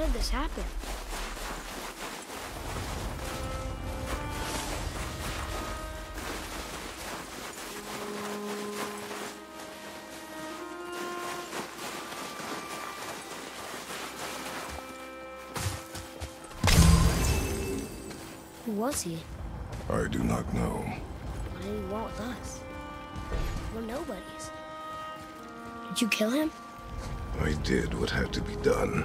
did this happen? Who was he? I do not know. What did he want with us? We're nobodies. Did you kill him? I did what had to be done.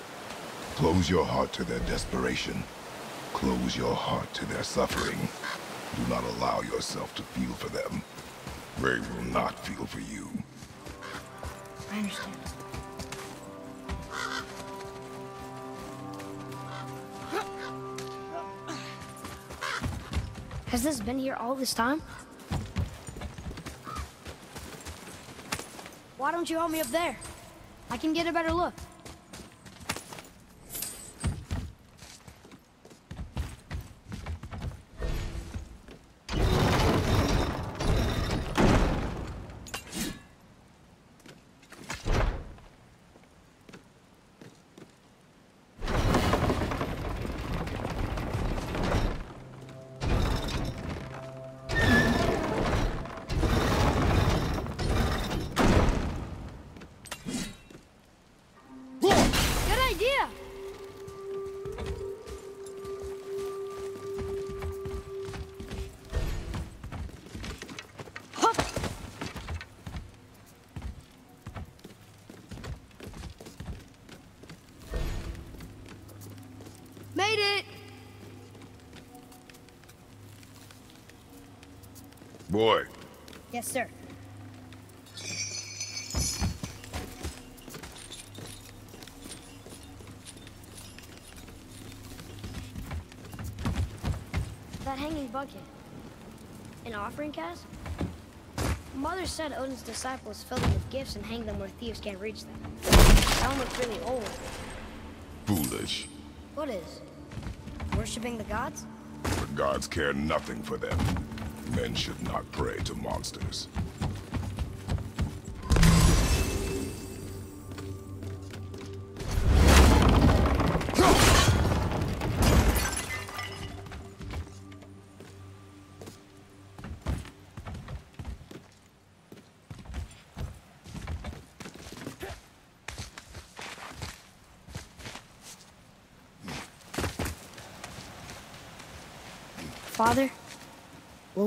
Close your heart to their desperation. Close your heart to their suffering. Do not allow yourself to feel for them. They will not feel for you. I understand. Has this been here all this time? Why don't you help me up there? I can get a better look. Boy, Yes, sir. That hanging bucket. An offering cask? Mother said Odin's disciples filled them with gifts and hanged them where thieves can't reach them. That one looks really old. foolish. What is? Worshipping the gods? The gods care nothing for them. Men should not pray to monsters.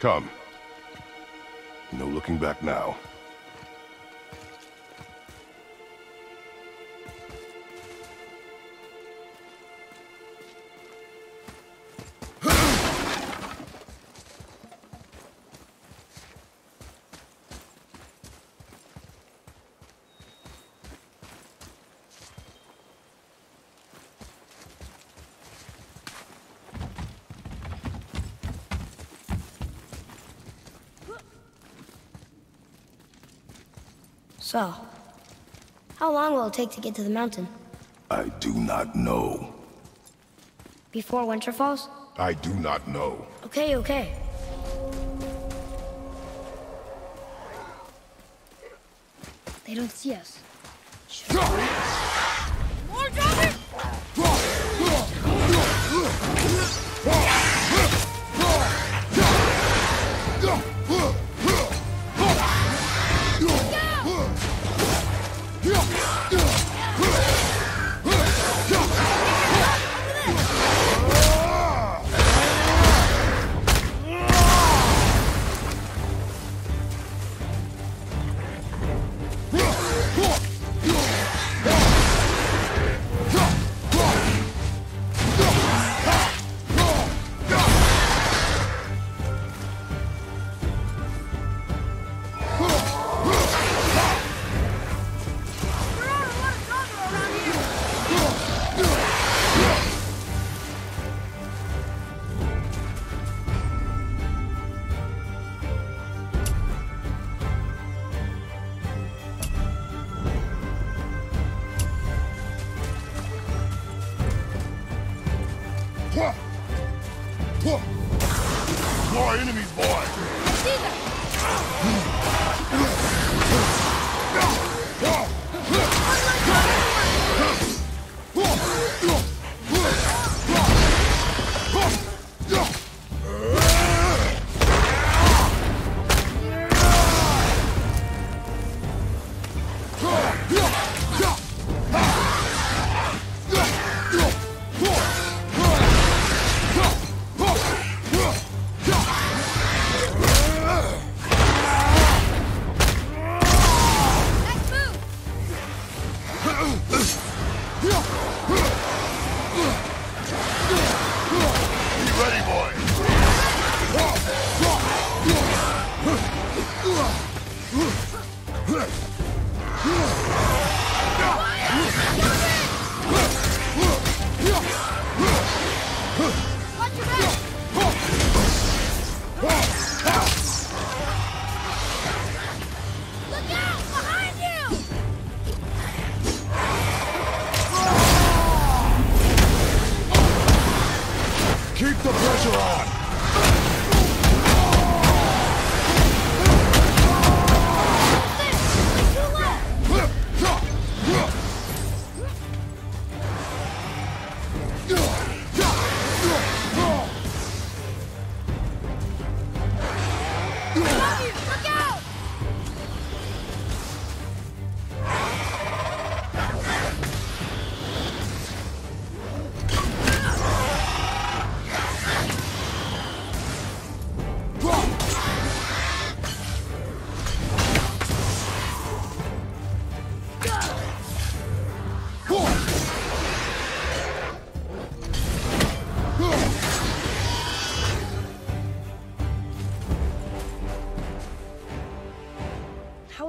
Come. No looking back now. So, how long will it take to get to the mountain? I do not know. Before winter falls? I do not know. Okay, okay. They don't see us.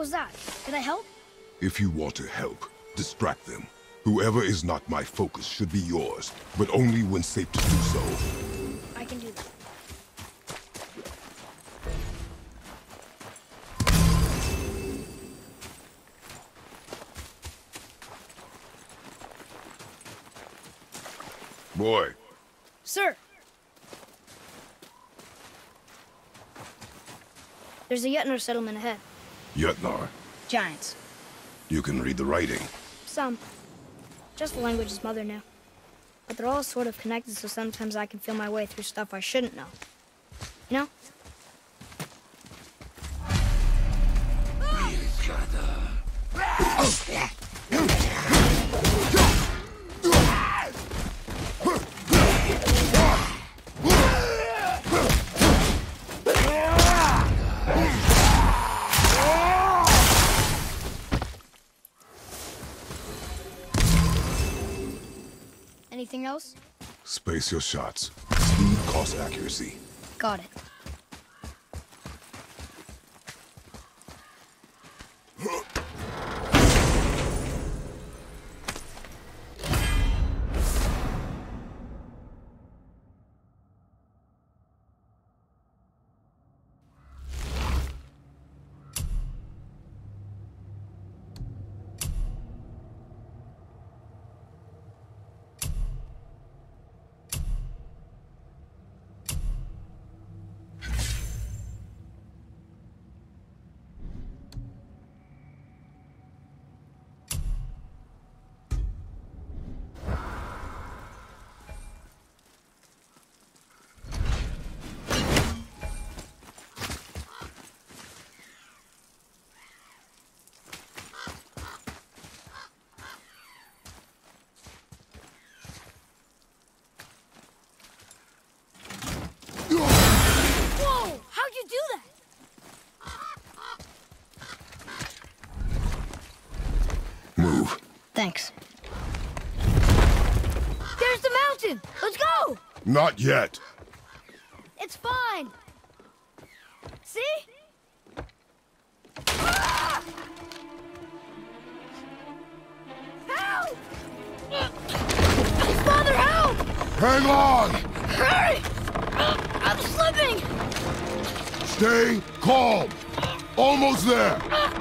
Was that? Did I help? If you want to help, distract them. Whoever is not my focus should be yours, but only when safe to do so. I can do that. Boy, Sir! There's a Jötnar settlement ahead. Jötnar, Giants. You can read the writing. Some. Just the language his mother knew. But they're all sort of connected, so sometimes I can feel my way through stuff I shouldn't know. You know? Anything else? Space your shots. Speed, cost, accuracy. Got it. There's! Let's go! Not yet. It's fine! See? Ah! Help! Father, help! Hang on! Hurry! I'm slipping! Stay calm. Almost there. That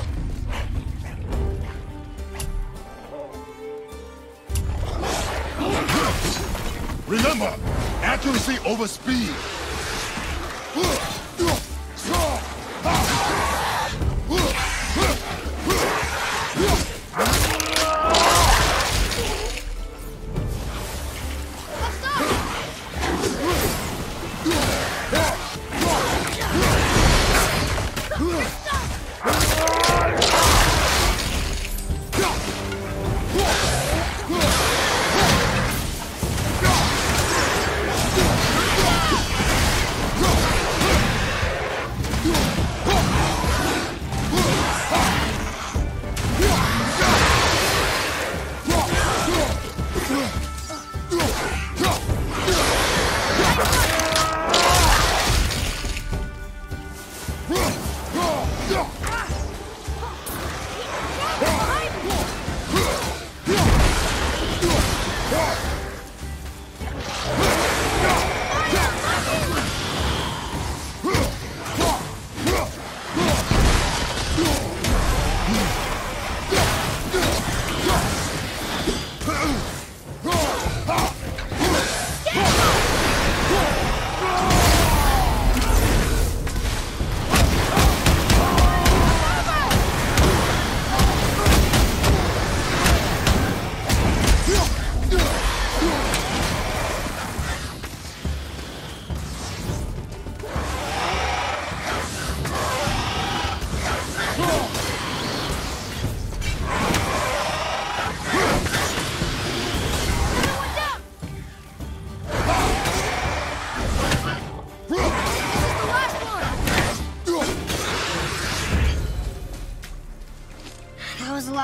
Remember, accuracy over speed.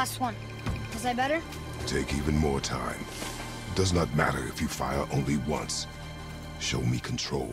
Last one. Was I better? Take even more time. Does not matter if you fire only once. Show me control.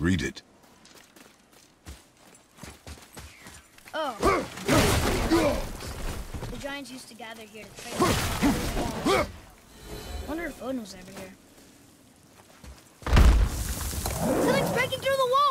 Read it. Oh. The giants used to gather here to trade. Wonder if Odin was ever here. Something's breaking through the wall!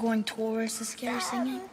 Going towards the scary singing?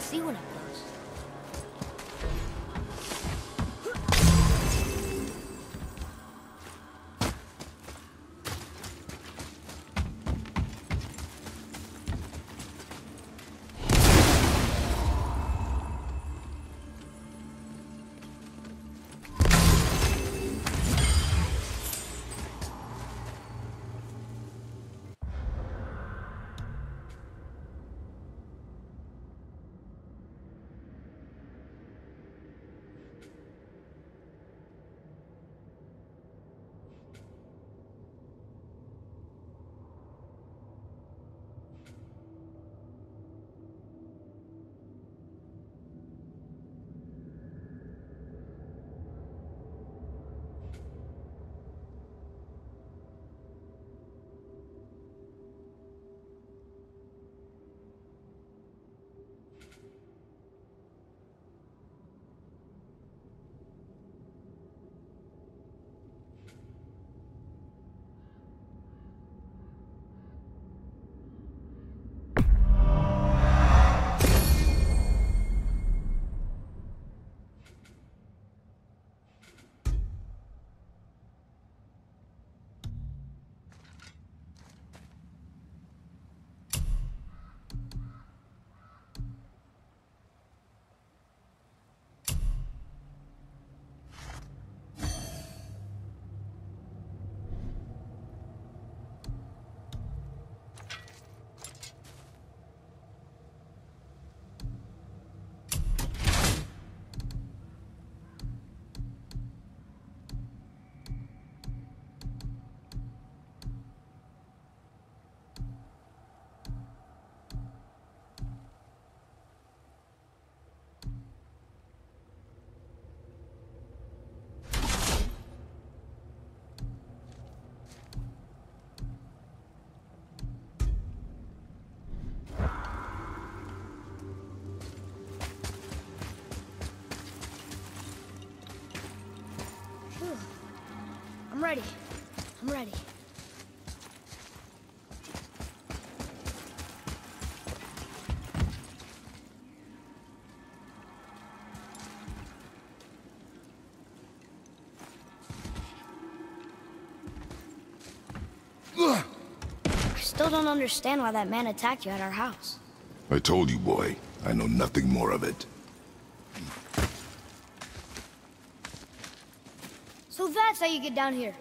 consigo la I'm ready. I still don't understand why that man attacked you at our house. I told you, boy. I know nothing more of it. So that's how you get down here.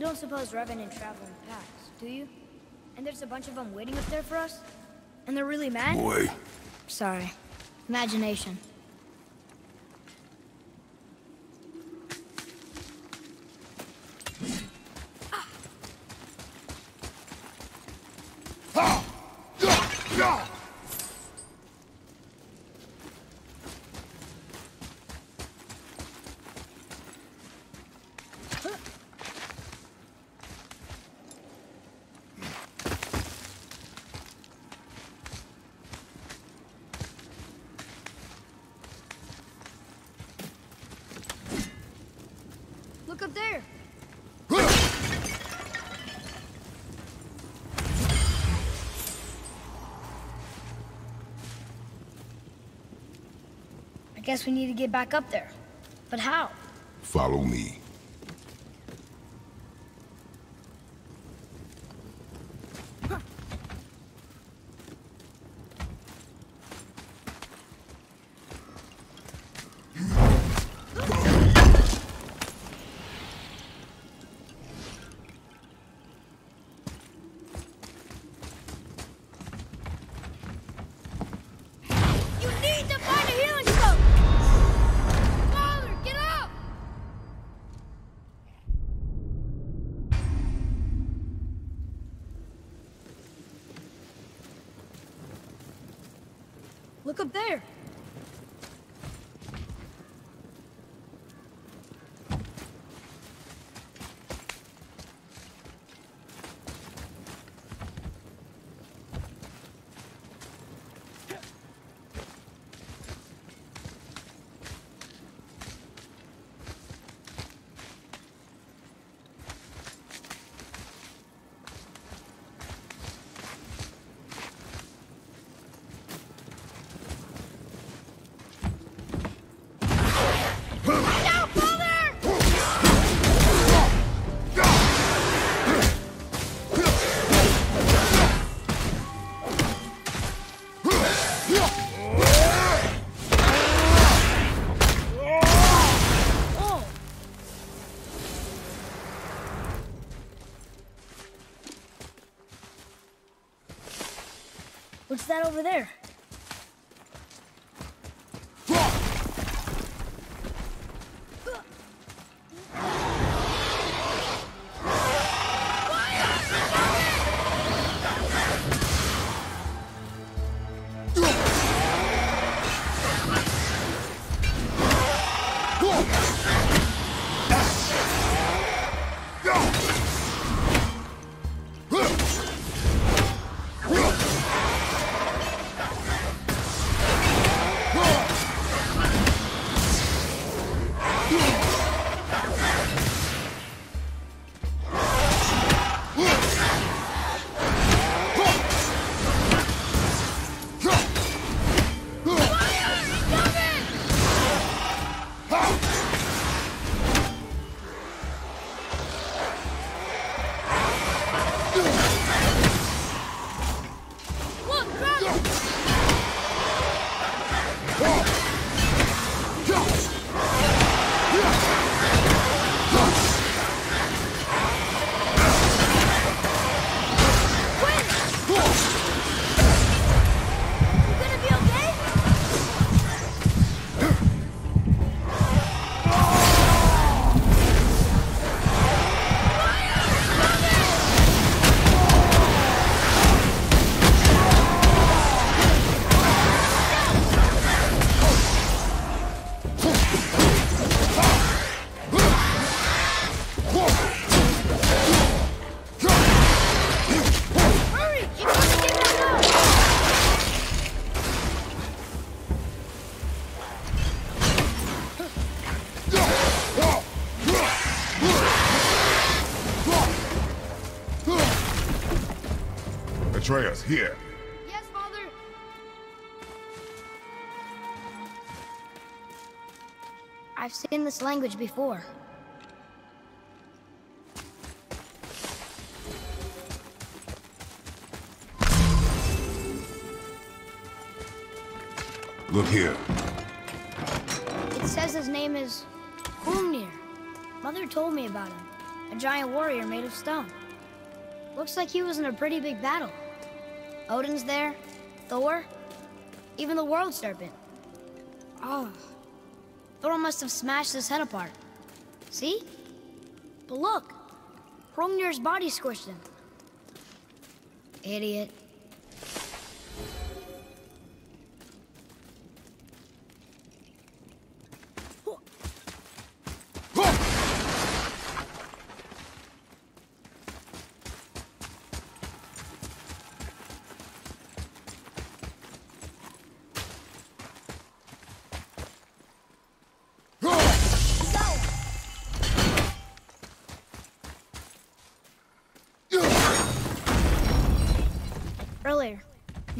You don't suppose Revenant travel in packs, do you? And there's a bunch of them waiting up there for us? And they're really mad? Boy, Sorry. Imagination. Look up there. I guess we need to get back up there. But how? follow me. Atreus, here. Yes, Father. I've seen this language before. Look here. It says his name is Hrungnir. Mother told me about him. A giant warrior made of stone. Looks like he was in a pretty big battle. Odin's there, Thor, even the World Serpent. Oh, Thor must have smashed his head apart. See? But look, Hrungnir's body squished him. Idiot. Earlier, you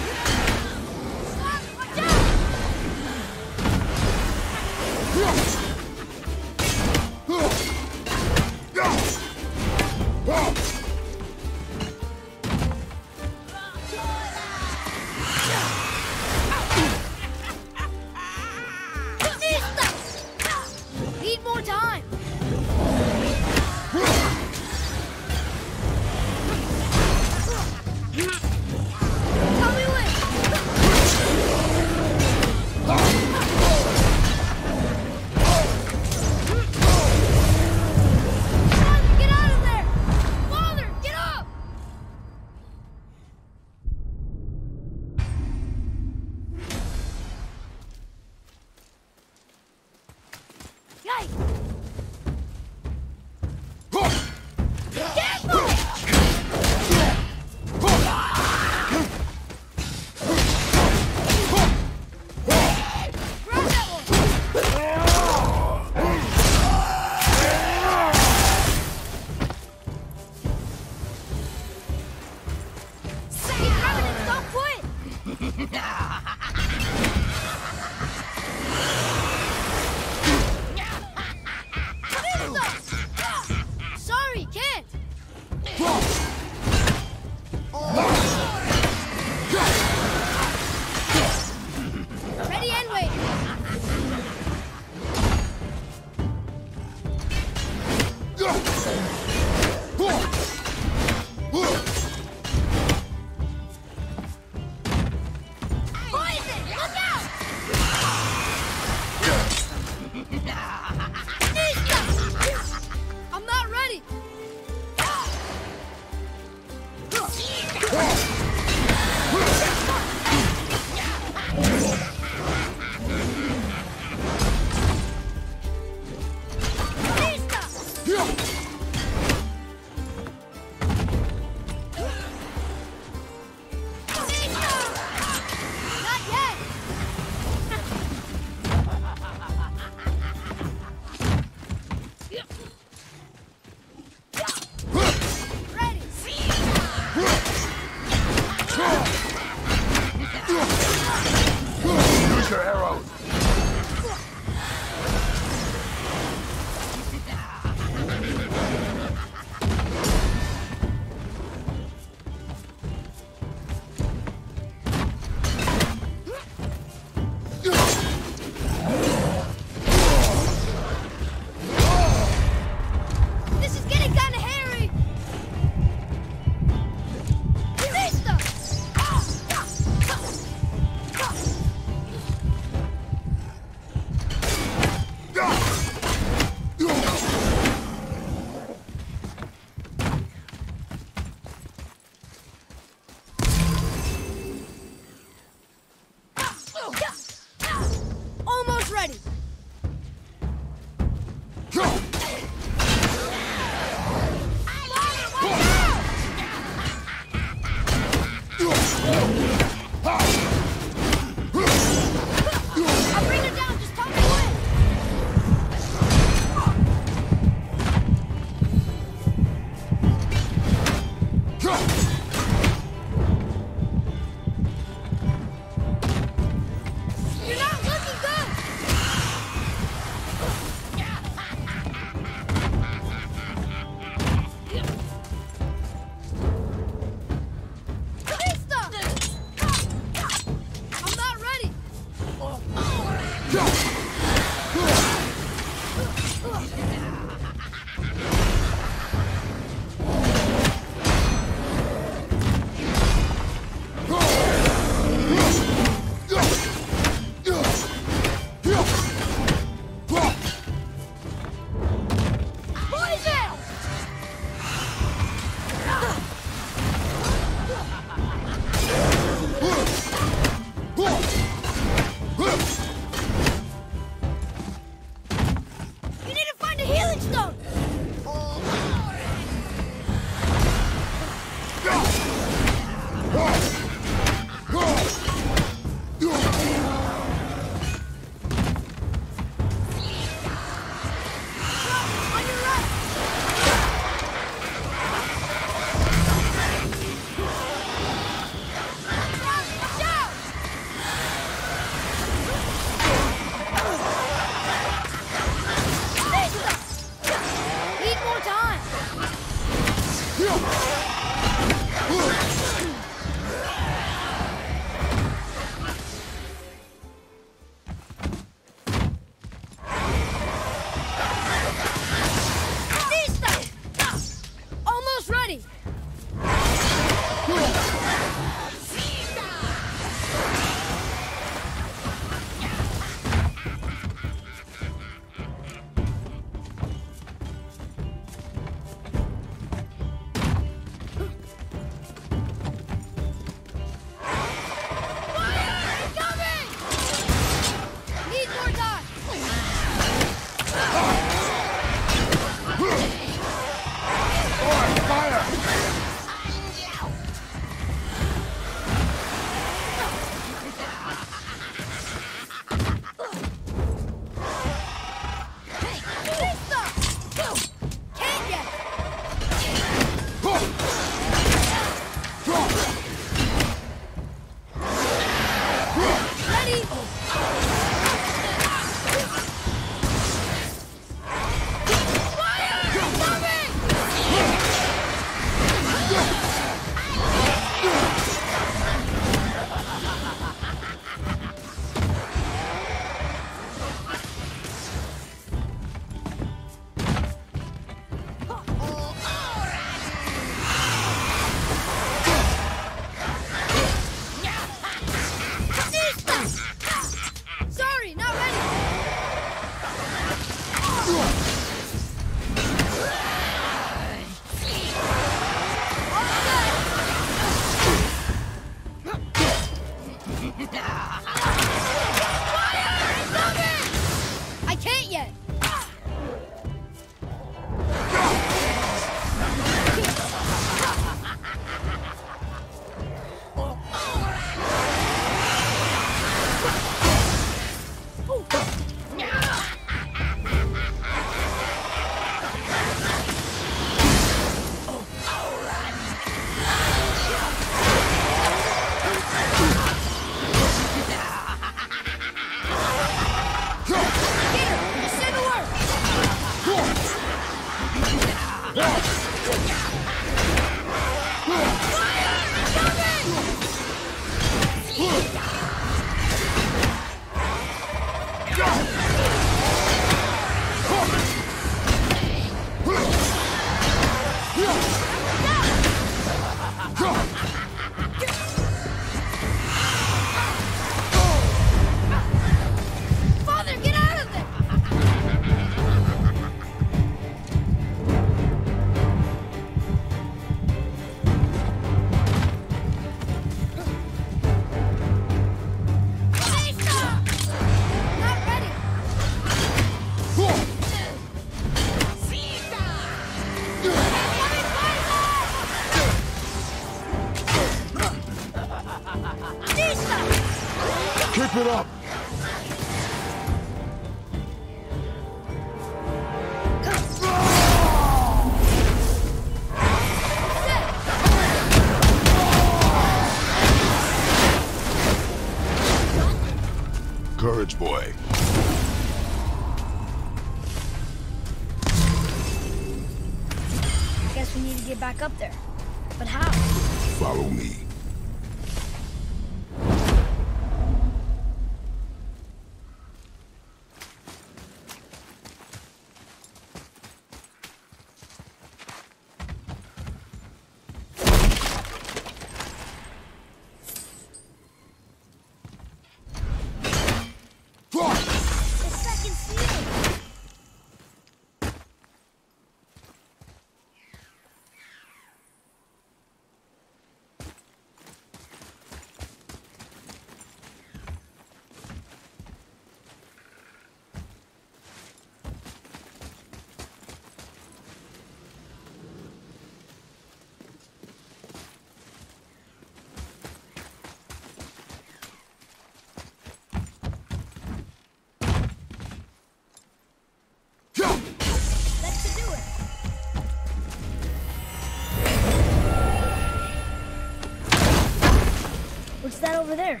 that over there?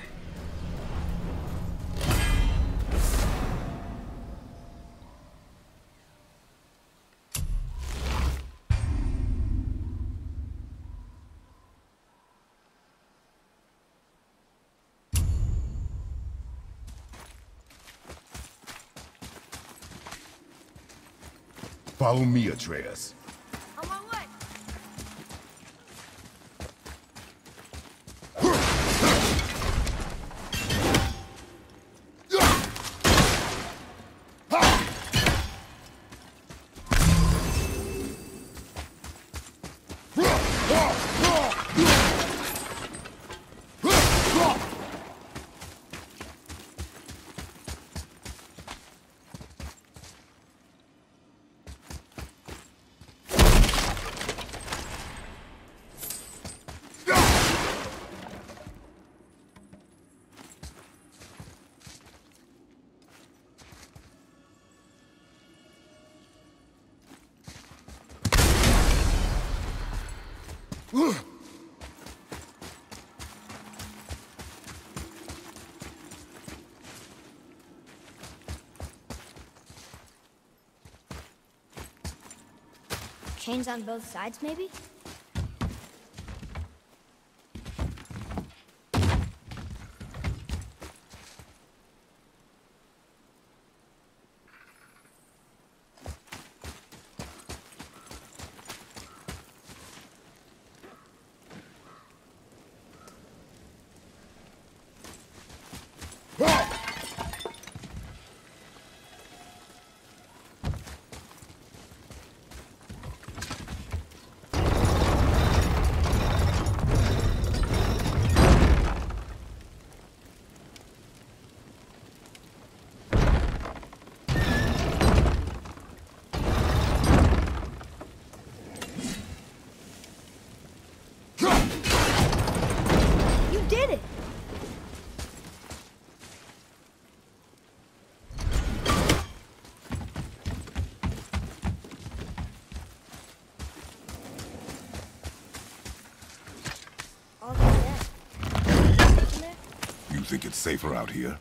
Follow me, Atreus. Chains on both sides, maybe? Safer out here?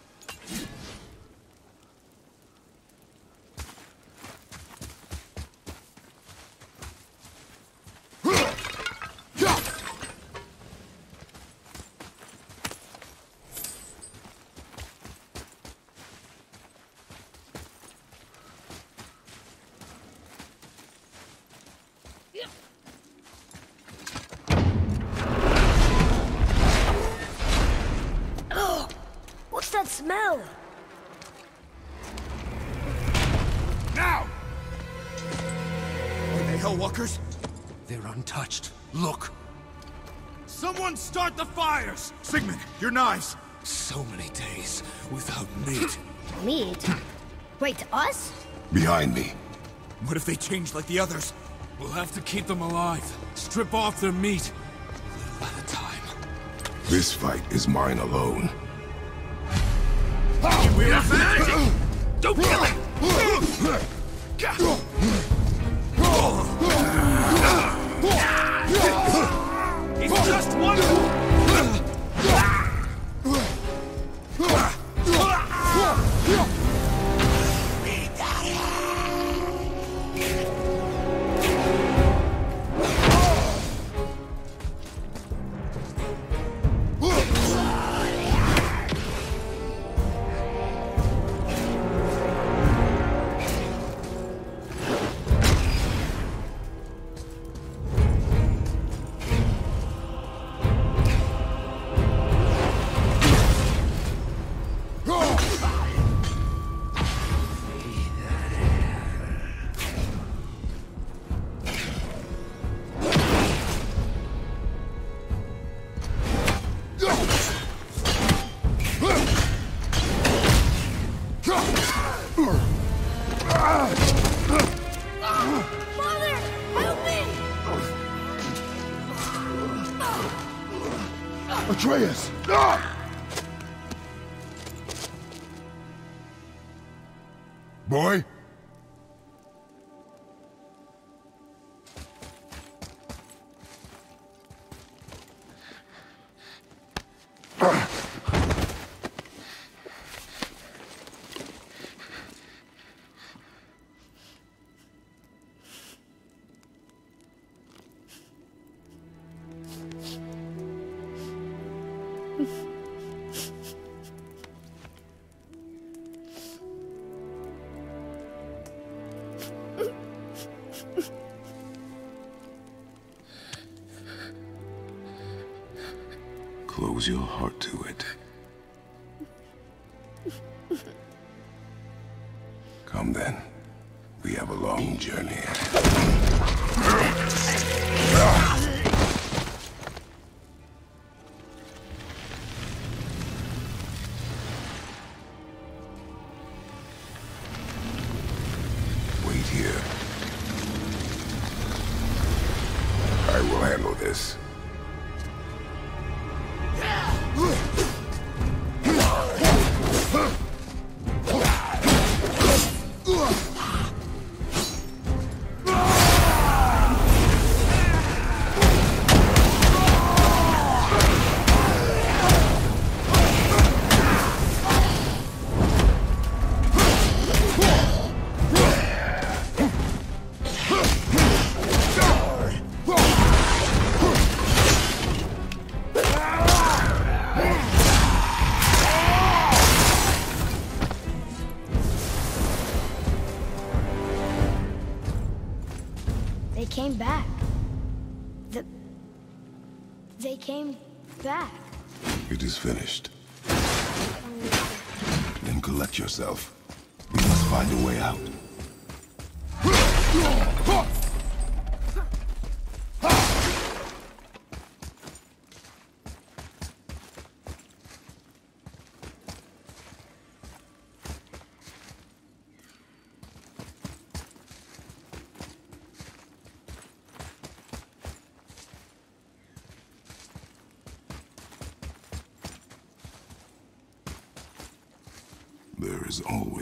Start the fires! Sigmund, your knives! So many days without meat. Meat? Wait, us? Behind me. What if they change like the others? We'll have to keep them alive. Strip off their meat. A little at a time. This fight is mine alone. Don't kill him! It's just one! Have a long journey. Wait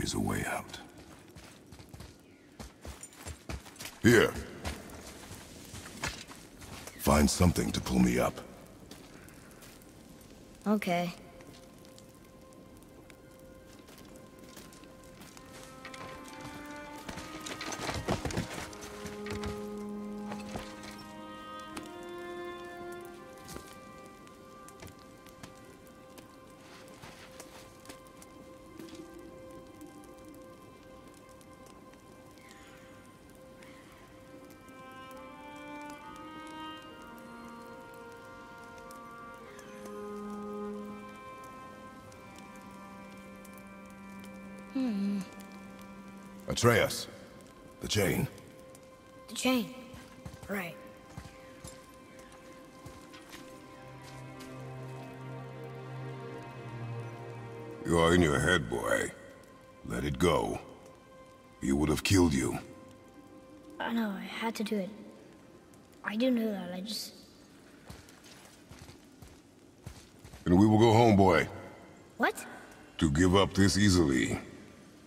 is a way out. Here. Find something to pull me up. Okay. Hmm. Atreus, the chain. The chain. Right. You are in your head, boy. Let it go. He would have killed you. I know, I had to do it. I do know that, I just... And we will go home, boy. What? To give up this easily.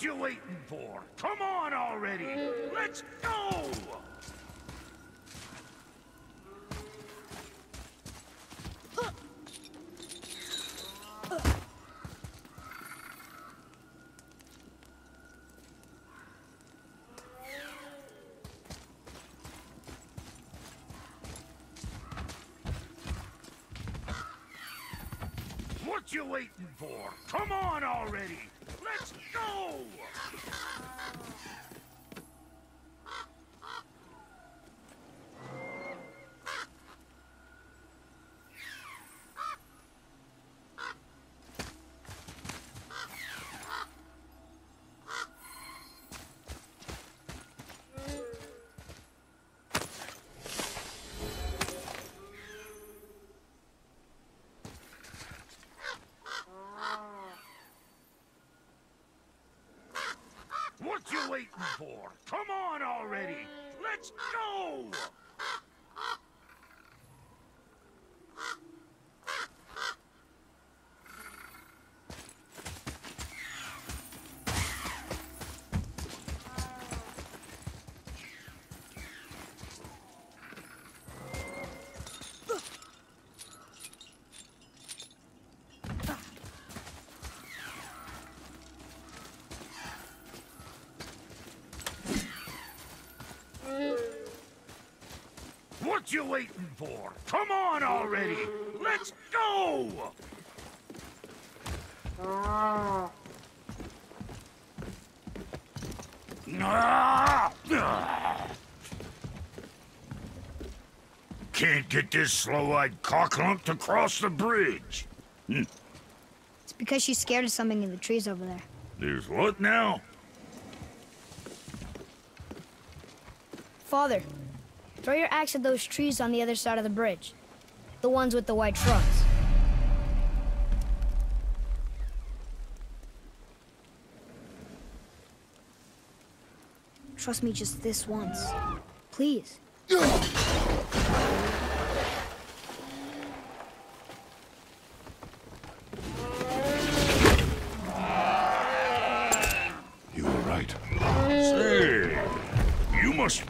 What you waiting for? Come on already! Let's go! What you waiting for? Come on already! Let's waiting for? Come on already! Let's go! What you waiting for? Come on already! Let's go! Ah! Ah! Can't get this slow-eyed cocklump to cross the bridge. It's because she's scared of something in the trees over there. There's what now? Father, throw your axe at those trees on the other side of the bridge. The ones with the white trunks. Trust me just this once. Please. You were right. Say, you must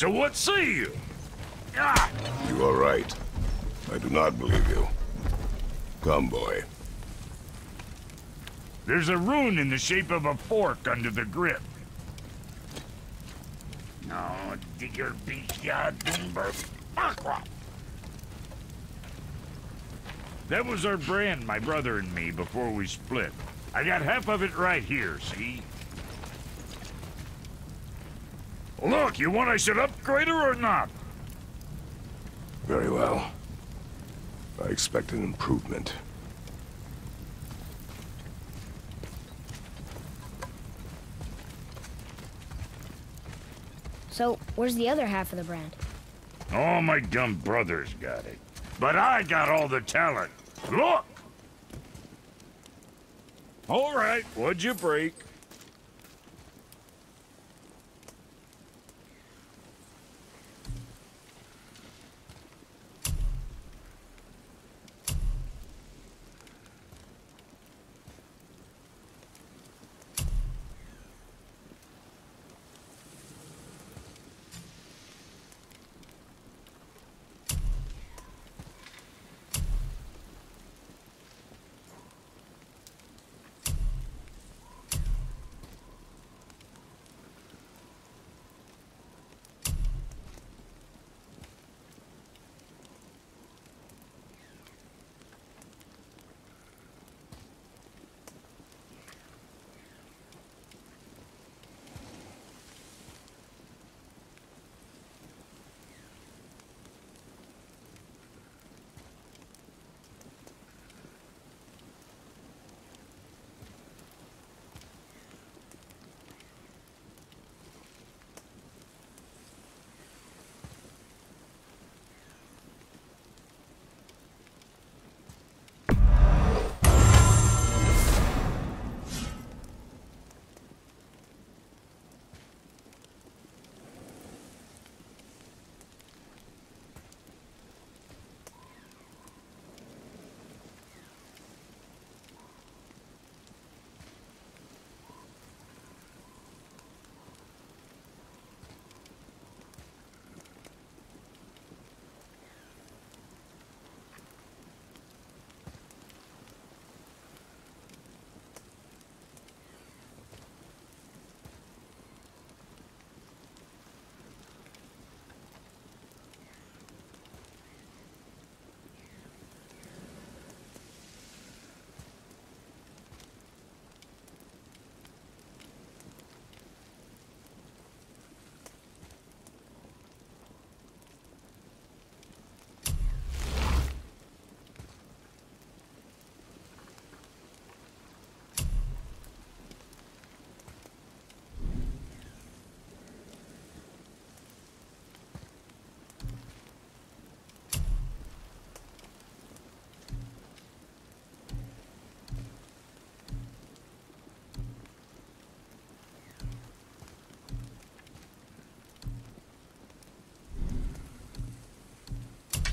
So what say you? Ah! You are right. I do not believe you. Come, boy. There's a rune in the shape of a fork under the grip. No, digger beach ya Doomberg. Aqua. That was our brand, my brother and me, before we split. I got half of it right here, see? Look, you want I should upgrade her or not? Very well. I expect an improvement. So, where's the other half of the brand? All my dumb brothers got it. But I got all the talent. Look! All right, what'd you break?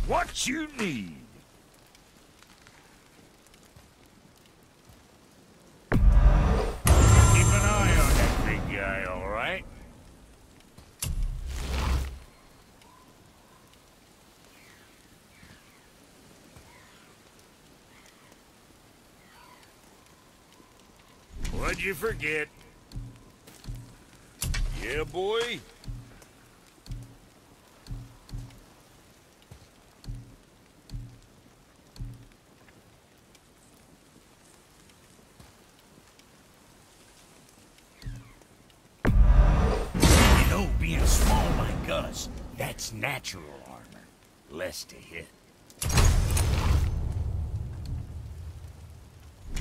What you need? Keep an eye on that big guy, all right? What'd you forget? Yeah, boy? Natural armor. Less to hit.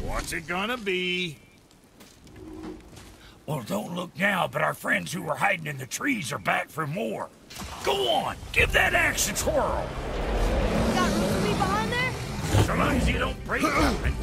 What's it gonna be? Well, don't look now, but our friends who were hiding in the trees are back for more. Go on, give that axe a twirl. You got room for me behind there? So long as you don't break nothing.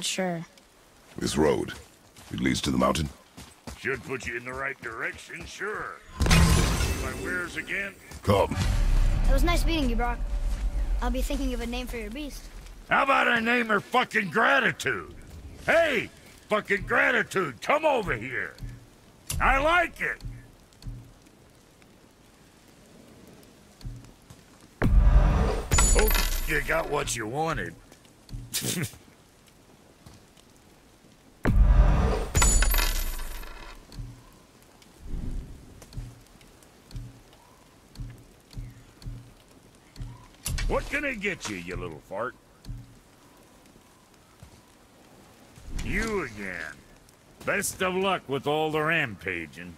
Not sure. This road, it leads to the mountain? Should put you in the right direction, sure. See my wares again? Come. It was nice meeting you, Brock. I'll be thinking of a name for your beast. How about I name her fucking Gratitude? Hey, fucking Gratitude, come over here. I like it. Hope you got what you wanted. what can I get you, you little fart? You again. Best of luck with all the rampaging.